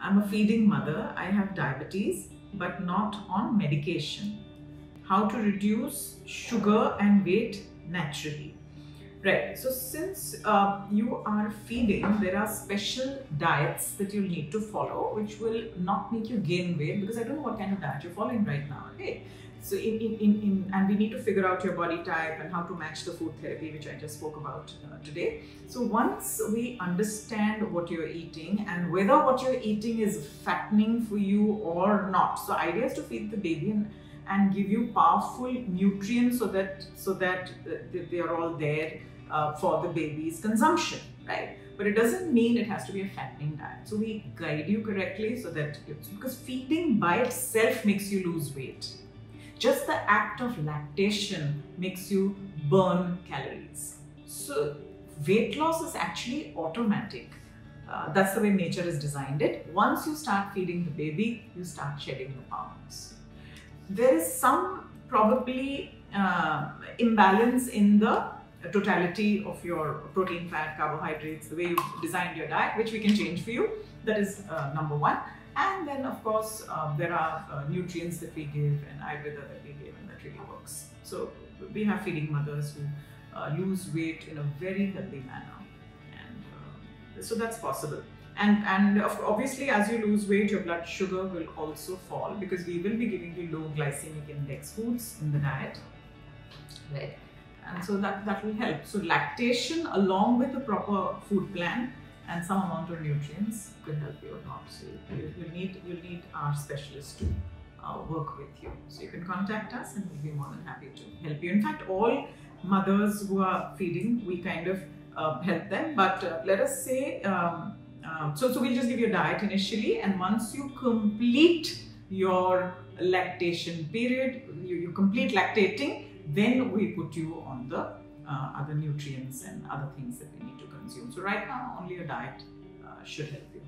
I'm a feeding mother. I have diabetes, but not on medication. How to reduce sugar and weight naturally. Right. So since uh, you are feeding, there are special diets that you'll need to follow, which will not make you gain weight because I don't know what kind of diet you're following right now. Okay. So in, in, in, in and we need to figure out your body type and how to match the food therapy, which I just spoke about uh, today. So once we understand what you're eating and whether what you're eating is fattening for you or not. So idea is to feed the baby and, and give you powerful nutrients so that so that they are all there uh, for the baby's consumption, right? But it doesn't mean it has to be a fattening diet. So we guide you correctly so that because feeding by itself makes you lose weight. Just the act of lactation makes you burn calories. So weight loss is actually automatic. Uh, that's the way nature has designed it. Once you start feeding the baby, you start shedding the pounds. There is some probably uh, imbalance in the totality of your protein, fat, carbohydrates, the way you designed your diet, which we can change for you. That is uh, number one. And then, of course, uh, there are uh, nutrients that we give and Ayurveda that we give, and that really works. So, we have feeding mothers who uh, lose weight in a very healthy manner. And uh, so, that's possible. And, and obviously, as you lose weight, your blood sugar will also fall because we will be giving you low glycemic index foods in the diet. Right and so that, that will help. So lactation along with a proper food plan and some amount of nutrients could help you or not. So you, will need, you'll need our specialist to uh, work with you. So you can contact us and we'll be more than happy to help you. In fact, all mothers who are feeding, we kind of uh, help them. But uh, let us say, um, um, so, so we'll just give you a diet initially and once you complete your lactation period, you, you complete lactating, then we put you on the uh, other nutrients and other things that we need to consume. So right now, only a diet uh, should help you.